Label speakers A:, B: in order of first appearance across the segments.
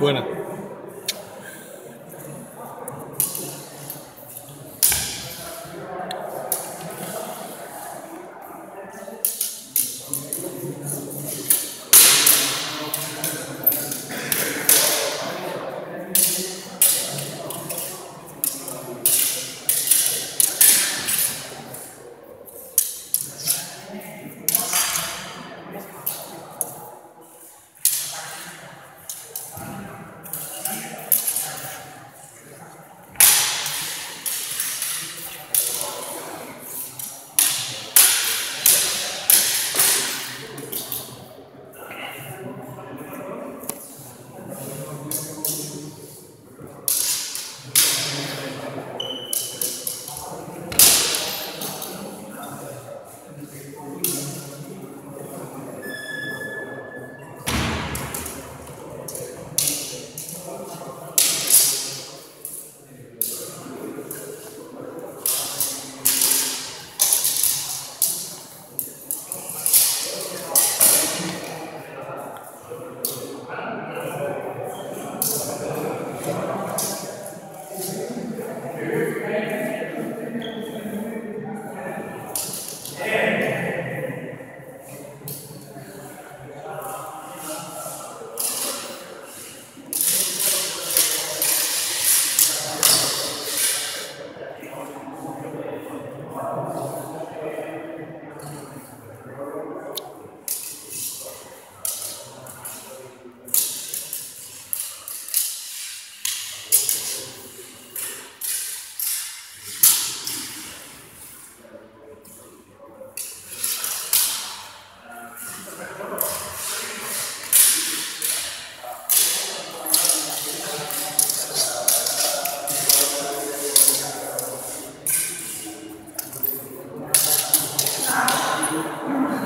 A: Buena.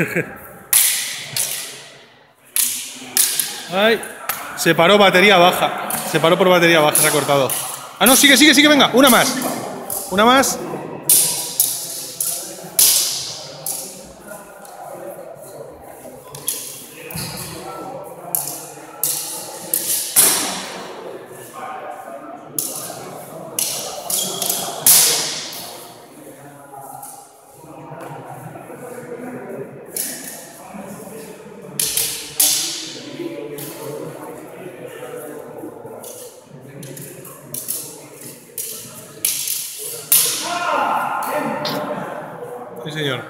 A: Ay, se paró batería baja. Se paró por batería baja, se ha cortado. Ah, no, sigue, sigue, sigue, venga. Una más. Una más. Sí, señor.